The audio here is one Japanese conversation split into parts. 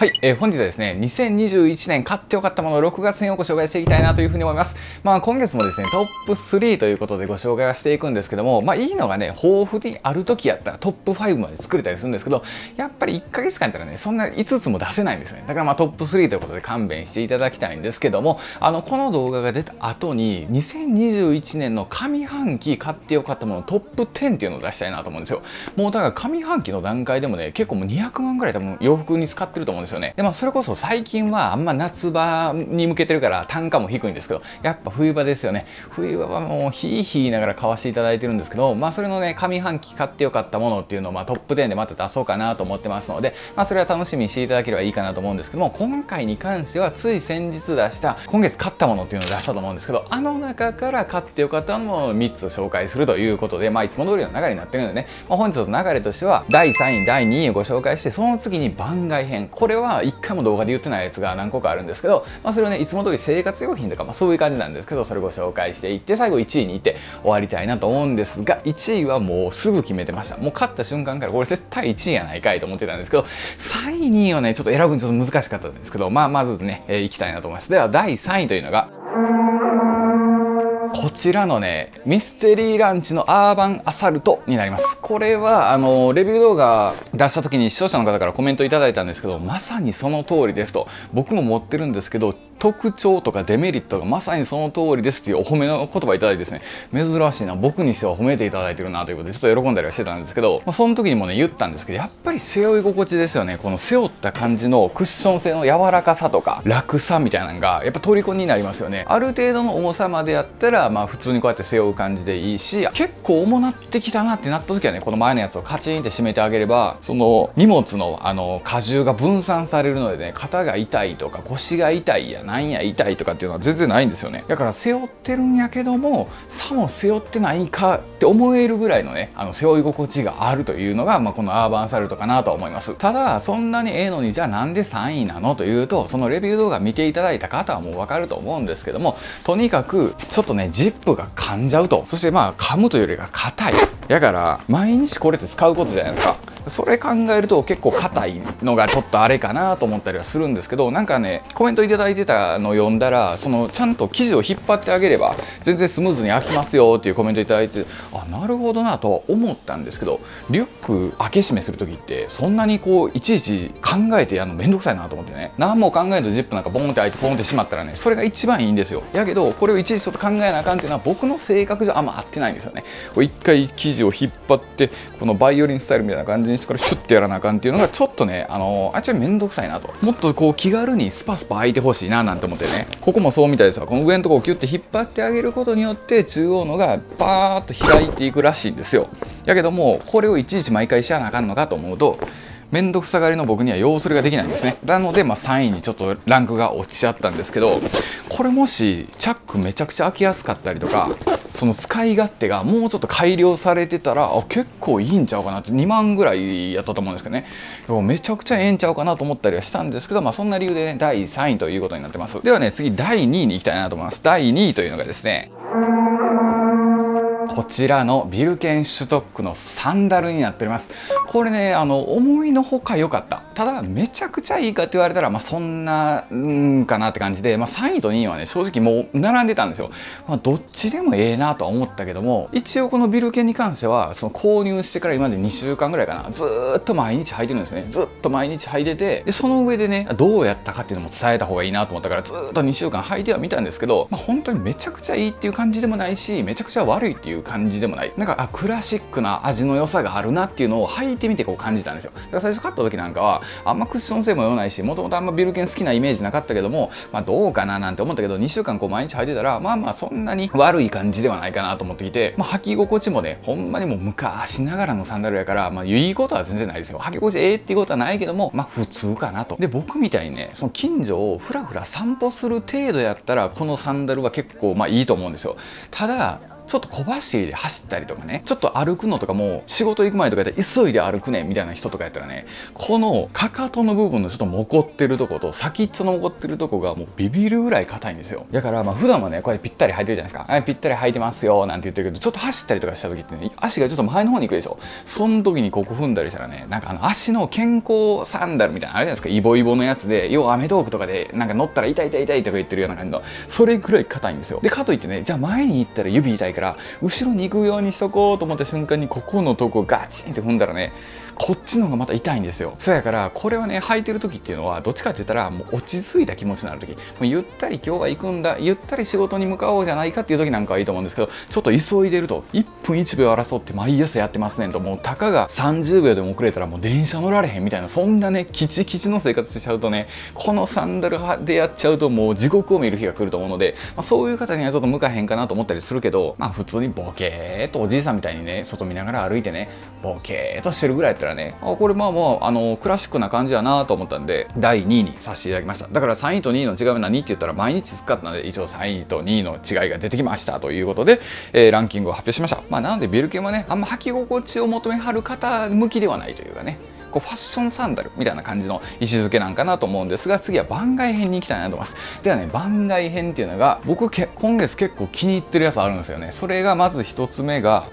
はい、えー、本日はですね、2021年買ってよかったもの6月編をご紹介していきたいなというふうに思います。まあ今月もですね、トップ3ということでご紹介はしていくんですけども、まあいいのがね、豊富にある時やったらトップ5まで作れたりするんですけど、やっぱり1ヶ月間やったらね、そんな5つも出せないんですね。だからまあトップ3ということで勘弁していただきたいんですけども、あの、この動画が出た後に、2021年の上半期買ってよかったものトップ10っていうのを出したいなと思うんですよ。もうだから上半期の段階でもね、結構もう200万ぐらい多分洋服に使ってると思うんですよね。で、まあそれこそ最近はあんま夏場に向けてるから単価も低いんですけどやっぱ冬場ですよね。冬場はもうひいひいながら買わせていただいてるんですけどまあそれのね上半期買ってよかったものっていうのをまあトップ10でまた出そうかなと思ってますのでまあそれは楽しみにしていただければいいかなと思うんですけども今回に関してはつい先日出した今月買ったものっていうのを出したと思うんですけどあの中から買ってよかったものを3つ紹介するということでまあいつも通りの流れになってるのでね、まあ、本日の流れとしては第3位第2位をご紹介してその次に番外編。これは1回も動画で言ってないやつが何個かあるんですけど、まあ、それをねいつも通り生活用品とか、まあ、そういう感じなんですけどそれご紹介していって最後1位にいって終わりたいなと思うんですが1位はもうすぐ決めてました。もう勝った瞬間からこれ絶対1位やないかいと思ってたんですけど3位2位はねちょっと選ぶのちょっと難しかったんですけどまあまずね、えー、いきたいなと思います。では第3位というのがこちらのね、ミステリーランチのアーバンアサルトになります。これは、あの、レビュー動画出した時に視聴者の方からコメントいただいたんですけど、まさにその通りですと。僕も持ってるんですけど、特徴とかデメリットがまさにその通りですっていうお褒めの言葉いただいてですね、珍しいな、僕にしては褒めていただいてるなということで、ちょっと喜んだりはしてたんですけど、まあ、その時にもね、言ったんですけど、やっぱり背負い心地ですよね。この背負った感じのクッション性の柔らかさとか、楽さみたいなのが、やっぱ虜になりますよね。ある程度の重さまでやったら、まあ普通にこうやって背負う感じでいいし結構重なってきたなってなった時はねこの前のやつをカチンって締めてあげればその荷物のあの荷重が分散されるのでね肩が痛いとか腰が痛いやなんや痛いとかっていうのは全然ないんですよね。だから背負ってるんやけどもさも背負ってないかって思えるぐらいのねあの背負い心地があるというのが、まあ、このアーバンサルトかなと思います。ただそんなにええのにじゃあなんで3位なのというとそのレビュー動画見ていただいた方はもうわかると思うんですけどもとにかくちょっとねジップが噛んじゃうと。そしてまあ噛むというよりが硬い。だから毎日これって使うことじゃないですか。それ考えると結構硬いのがちょっとあれかなと思ったりはするんですけどなんかねコメント頂いてたの読んだらそのちゃんと生地を引っ張ってあげれば全然スムーズに開きますよっていうコメント頂いてあなるほどなとは思ったんですけどリュック開け閉めする時ってそんなにこういちいち考えてやるのめんどくさいなと思ってね。何も考えずジップなんかボンって開いてポンってしまったらねそれが一番いいんですよ。やけどこれをいちいちちょっと考えなあかんっていうのは僕の性格上あんま合ってないんですよね。一回生地を引っ張ってこのバイオリンスタイルみたいな感じにしてからシュッてやらなあかんっていうのがちょっとねあのあっちはめんどくさいなと。もっとこう気軽にスパスパ開いてほしいななんて思ってね。ここもそうみたいですわ。この上のとこをキュッて引っ張ってあげることによって中央のがバーッと開いていくらしいんですよ。やけどもこれをいちいち毎回しやなあかんのかと思うと面倒くさがりの僕には要するができないんですね。なので、まあ、3位にちょっとランクが落ちちゃったんですけどこれもしチャックめちゃくちゃ開きやすかったりとかその使い勝手がもうちょっと改良されてたらあ結構いいんちゃうかなって2万ぐらいやったと思うんですけどね。めちゃくちゃええんちゃうかなと思ったりはしたんですけど、まあ、そんな理由でね第3位ということになってます。ではね次第2位に行きたいなと思います。第2位というのがですねこちらのビルケンシュトックのサンダルになっております。これねあの思いのほか良かった。ただめちゃくちゃいいかって言われたらまあそんなうんかなって感じで、まあ、3位と2位はね正直もう並んでたんですよ、まあ、どっちでもええなとは思ったけども一応このビルケンに関してはその購入してから今まで2週間ぐらいかなずっと毎日履いてるんですね。ずっと毎日履いててでその上でねどうやったかっていうのも伝えた方がいいなと思ったからずっと2週間履いてはみたんですけど、まあ、本当にめちゃくちゃいいっていう感じでもないしめちゃくちゃ悪いっていう感じでもない。なんかあクラシックな味の良さがあるなっていうのを履いてみてこう感じたんですよ。だから最初買った時なんかはあんまクッション性も良ないしもともとあんまビルケン好きなイメージなかったけどもまあどうかななんて思ったけど2週間こう毎日履いてたらまあまあそんなに悪い感じではないかなと思ってきて、まあ、履き心地もねほんまにもう昔ながらのサンダルやからまあいいことは全然ないですよ。履き心地ええっていうことはないけどもまあ普通かなと。で僕みたいにねその近所をふらふら散歩する程度やったらこのサンダルは結構まあいいと思うんですよ。ただちょっと小走りで走ったりとかねちょっと歩くのとかも仕事行く前とかやったら急いで歩くねみたいな人とかやったらねこのかかとの部分のちょっともこってるとこと先っちょのもこってるとこがもうビビるぐらい硬いんですよ。だからまあ普段はねこうやってぴったり履いてるじゃないですか。はいぴったり履いてますよなんて言ってるけどちょっと走ったりとかした時ってね足がちょっと前の方に行くでしょ。その時にここ踏んだりしたらねなんかあの足の健康サンダルみたいなあれじゃないですか。イボイボのやつで要はアメトークとかでなんか乗ったら痛い痛い痛いとか言ってるような感じのそれぐらい硬いんですよ。でかといってねじゃあ前に行ったら指痛いから後ろに行くようにしとこうと思った瞬間にここのとこガチンって踏んだらねこっちの方がまた痛いんですよ。そやからこれはね履いてる時っていうのはどっちかって言ったらもう落ち着いた気持ちになる時。もうゆったり今日は行くんだ。ゆったり仕事に向かおうじゃないかっていう時なんかはいいと思うんですけどちょっと急いでると1分1秒争って毎朝やってますねんともうたかが30秒でも遅れたらもう電車乗られへんみたいなそんなねキチキチの生活しちゃうとねこのサンダルでやっちゃうともう地獄を見る日が来ると思うので、まあ、そういう方にはちょっと向かへんかなと思ったりするけどまあ普通にボケーっとおじいさんみたいにね外見ながら歩いてねボケーっとしてるぐらいやったらねあこれまあまああのクラシックな感じやなと思ったんで第2位にさせていただきました。だから3位と2位の違いは何？って言ったら毎日使ったので一応3位と2位の違いが出てきましたということで、えー、ランキングを発表しました。まあなのでビルケンはねあんま履き心地を求めはる方向きではないというかねこうファッションサンダルみたいな感じの位置づけなんかなと思うんですが次は番外編に行きたいなと思います。ではね番外編っていうのが僕今月結構気に入ってるやつあるんですよね。それがまず1つ目が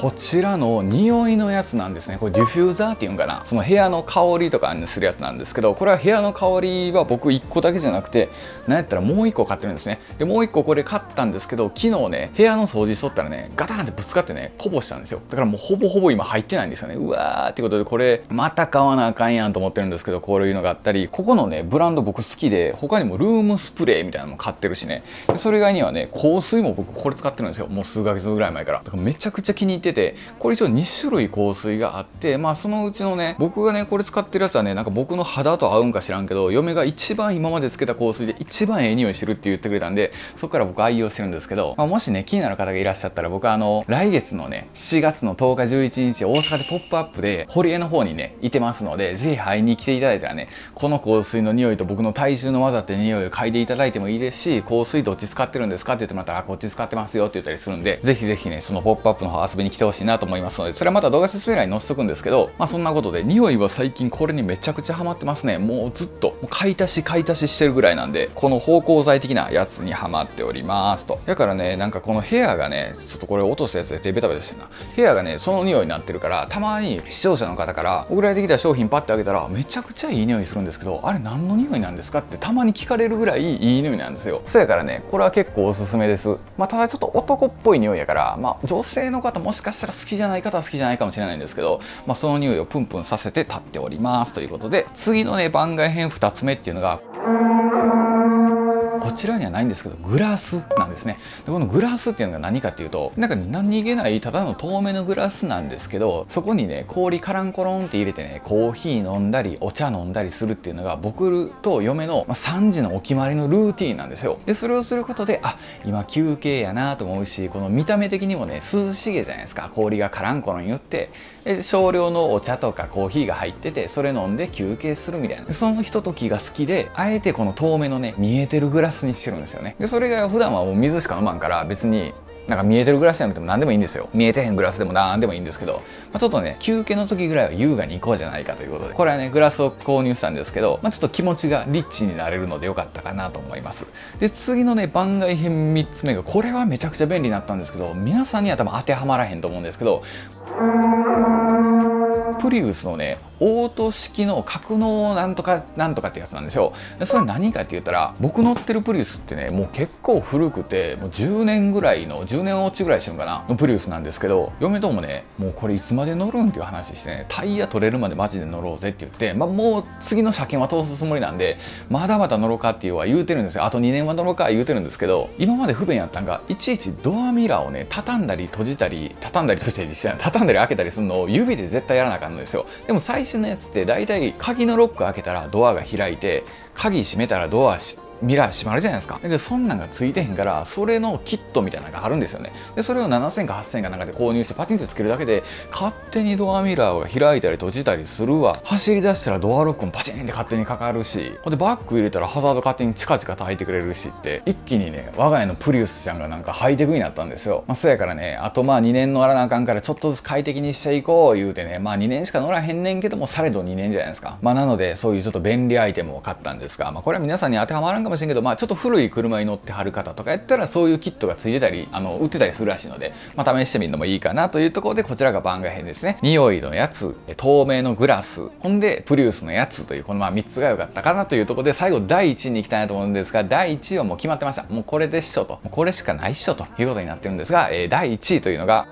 こちらの匂いのやつなんですね。これディフューザーっていうんかな。その部屋の香りとかにするやつなんですけどこれは部屋の香りは僕1個だけじゃなくてなんやったらもう1個買ってるんですね。でもう1個これ買ったんですけど昨日ね部屋の掃除しとったらねガタンってぶつかってねこぼしたんですよ。だからもうほぼほぼ今入ってないんですよね。うわーってことでこれまた買わなあかんやんと思ってるんですけどこういうのがあったりここのねブランド僕好きで他にもルームスプレーみたいなのも買ってるしね。それ以外にはね香水も僕これ使ってるんですよ。もう数ヶ月ぐらい前から。だからめちゃくちゃ気に入っててこれ一応2種類香水があってまあそのうちのね僕がねこれ使ってるやつはねなんか僕の肌と合うんか知らんけど嫁が一番今までつけた香水で一番ええ匂いしてるって言ってくれたんでそこから僕愛用してるんですけど、まあ、もしね気になる方がいらっしゃったら僕はあの来月のね7月の10日11日大阪でポップアップで堀江の方にねいてますのでぜひ会いに来ていただいたらねこの香水の匂いと僕の体臭の技って匂いを嗅いでいただいてもいいですし香水どっち使ってるんですかって言ってもらったらこっち使ってますよって言ったりするんでぜひぜひねそのポップアップの方遊びに来てほしいなと思いますのでそれはまた動画説明欄に載せとくんですけどまあそんなことで匂いは最近これにめちゃくちゃハマってますね。もうずっと買い足し買い足ししてるぐらいなんでこの芳香剤的なやつにハマっておりますと。だからねなんかこのヘアがねちょっとこれ落としたやつで手ベタベタしてるな。ヘアがねその匂いになってるからたまに視聴者の方から送られてきた商品パッてあげたらめちゃくちゃいい匂いするんですけどあれ何の匂いなんですかってたまに聞かれるぐらいいい匂いなんですよ。そやからねこれは結構おすすめです。まあただちょっと男っぽい匂いやからまあ女性の方もしかしたら好きじゃない方は好きじゃないかもしれないんですけど、まあ、その匂いをプンプンさせて立っておりますということで次のね番外編2つ目っていうのがこちらにはないんですけどグラスなんですね。でこのグラスっていうのが何かっていうとなんか何気ないただの透明のグラスなんですけどそこにね氷カランコロンって入れてねコーヒー飲んだりお茶飲んだりするっていうのが僕と嫁の3時のお決まりのルーティンなんですよ。でそれをすることであ今休憩やなと思うしこの見た目的にもね涼しげじゃないですか。氷がカランコロン言って少量のお茶とかコーヒーが入っててそれ飲んで休憩するみたいな。そのひとときが好きであえてこの透明のね見えてるグラスにしてるんですよね。でそれが普段はもう水しか飲まんから別になんか見えてるグラスじゃなくても何でもいいんですよ。見えてへんグラスでも何でもいいんですけど、まあ、ちょっとね休憩の時ぐらいは優雅に行こうじゃないかということでこれはねグラスを購入したんですけど、まあ、ちょっと気持ちがリッチになれるのでよかったかなと思います。で次のね番外編3つ目がこれはめちゃくちゃ便利になったんですけど皆さんには多分当てはまらへんと思うんですけどプリウスのねオート式の格納なんとかなんとかってやつなんですよ。それ何かって言ったら僕乗ってるプリウスってねもう結構古くてもう10年ぐらいの10年落ちぐらいしてるかなのプリウスなんですけど嫁ともねもうこれいつまで乗るんっていう話してねタイヤ取れるまでマジで乗ろうぜって言って、まあ、もう次の車検は通すつもりなんでまだまだ乗ろうかっていうは言うてるんですよ。あと2年は乗ろうか言うてるんですけど今まで不便やったんがいちいちドアミラーをね畳んだり閉じたり畳んだり閉じたりして畳んだり開けたりするのを指で絶対やらなあかんのですよ。でも最新のやつって大体鍵のロック開けたらドアが開いて鍵閉めたらドアミラー閉まるじゃないですか。でそんなんがついてへんからそれのキットみたいなのがあるんですよね。でそれを7000か8000かなんかで購入してパチンってつけるだけで勝手にドアミラーが開いたり閉じたりするわ。走り出したらドアロックもパチンって勝手にかかるし。でバッグ入れたらハザード勝手にチカチカと入ってくれるしって一気にね我が家のプリウスちゃんがなんかハイテクになったんですよ。まあそやからねあとまあ2年乗らなあかんからちょっとずつ快適にしていこう言うてねまあ2年しか乗らへんねんけどもされど2年じゃないですか。まあなのでそういうちょっと便利アイテムを買ったんですがまあこれは皆さんに当てはまらんかもしれんけどまあちょっと古い車に乗ってはる方とかやったらそういうキットがついてたりあの売ってたりするらしいので、まあ、試してみるのもいいかなというところでこちらが番外編ですね。匂いのやつ透明のグラスほんでプリウスのやつというこのまあ3つが良かったかなというところで最後第1位に行きたいなと思うんですが第1位はもう決まってました。もうこれでっしょと。これしかないっしょということになってるんですが、えー、第1位というのが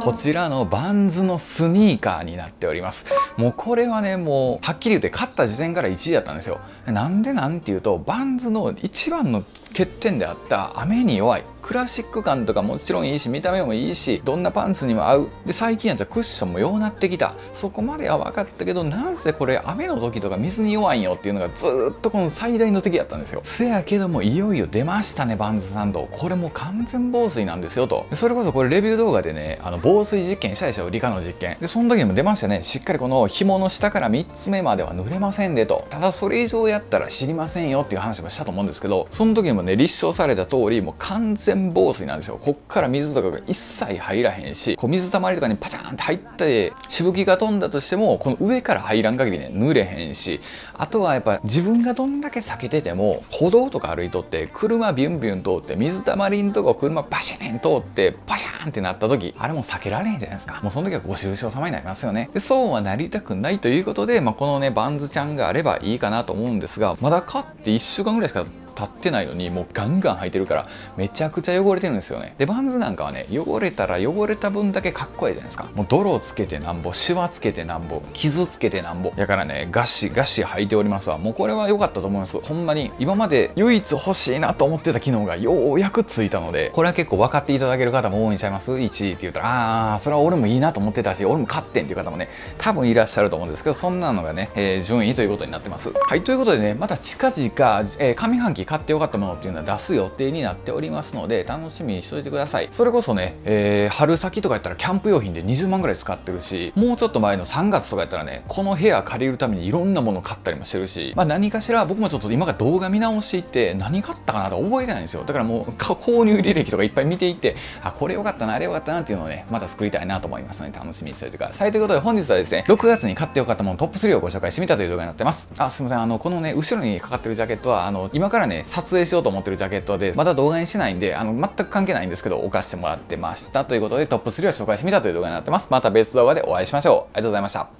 こちらのバンズのスニーカーになっております。もうこれはねもうはっきり言って勝った時点から1位だったんですよ。なんでなんていうとバンズの一番の欠点であった雨に弱いクラシック感とかもちろんいいし見た目もいいしどんなパンツにも合う。で最近やったらクッションもようなってきた。そこまでは分かったけどなんせこれ雨の時とか水に弱いんよっていうのがずっとこの最大の敵やったんですよ。せやけどもいよいよ出ましたねバンズサンド。これも完全防水なんですよと。それこそこれレビュー動画でねあの防水実験したでしょ理科の実験。でその時にも出ましたね。しっかりこの紐の下から3つ目までは濡れませんでと。ただそれ以上やったら知りませんよっていう話もしたと思うんですけどその時にもね立証された通りもう完全防水なんですよ。こっから水とかが一切入らへんしこう水たまりとかにパチャーンって入ってしぶきが飛んだとしてもこの上から入らん限りね濡れへんしあとはやっぱ自分がどんだけ避けてても歩道とか歩いとって車ビュンビュン通って水たまりんとこ車バシーン通ってパシャーンってなった時あれも避けられへんじゃないですか。もうその時はご愁傷様になりますよね。でそうはなりたくないということで、まあ、このねバンズちゃんがあればいいかなと思うんですがまだ買って1週間ぐらいしか経ってないのにもうガンガン履いてるからめちゃくちゃ汚れてるんですよね。でバンズなんかはね汚れたら汚れた分だけかっこいいじゃないですか。もう泥つけてなんぼシワつけてなんぼ傷つけてなんぼ。だからねガシガシ履いておりますわ。もうこれは良かったと思います。ほんまに今まで唯一欲しいなと思ってた機能がようやくついたのでこれは結構分かっていただける方も多いんちゃいます？1位って言ったらああそれは俺もいいなと思ってたし俺も勝ってんっていう方もね多分いらっしゃると思うんですけどそんなのがね、えー、順位ということになってます。はいということでねまた近々、えー、上半期買ってよかったものっていうのは出す予定になっておりますので楽しみにしといてください。それこそね、えー、春先とかやったらキャンプ用品で20万ぐらい使ってるしもうちょっと前の3月とかやったらねこの部屋借りるためにいろんなもの買ったりもしてるし、まあ、何かしら僕もちょっと今から動画見直していって何買ったかなって覚えてないんですよ。だからもう購入履歴とかいっぱい見ていってあこれよかったなあれよかったなっていうのをねまた作りたいなと思いますので楽しみにしておいてください。ということで本日はですね6月に買ってよかったものトップ3をご紹介してみたという動画になってます。あすいません。あのこのね後ろにかかってるジャケットはあの今からね撮影しようと思ってるジャケットでまだ動画にしないんであの全く関係ないんですけど置かしてもらってました。ということでトップ3を紹介してみたという動画になってます。また別動画でお会いしましょう。ありがとうございました。